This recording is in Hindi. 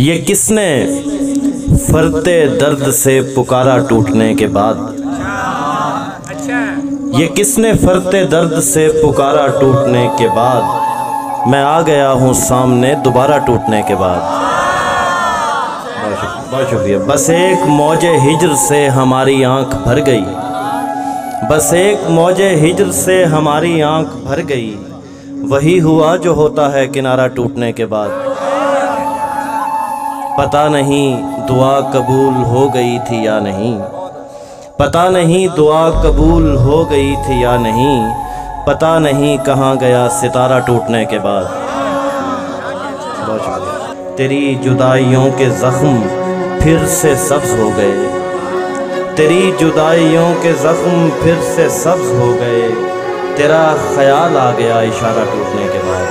ये किसने फरते दर्द से पुकारा टूटने के बाद? ये किसने फरते दर्द से पुकारा टूटने के बाद? मैं आ गया हूँ सामने दोबारा टूटने के बाद। बहुत शुक्रिया। बस एक मौजे हिजर से हमारी आँख भर गई। बस एक मौजे हिजर से हमारी आँख भर गई। वही हुआ जो होता है किनारा टूटने के बाद। पता नहीं दुआ कबूल हो गई थी या नहीं। पता नहीं दुआ कबूल हो गई थी या नहीं। पता नहीं कहाँ गया सितारा टूटने के बाद। तेरी जुदाइयों के ज़ख्म फिर से सब्ज हो गए। तेरी जुदाइयों के ज़ख्म फिर से सब्ज हो गए। तेरा ख्याल आ गया इशारा टूटने के बाद।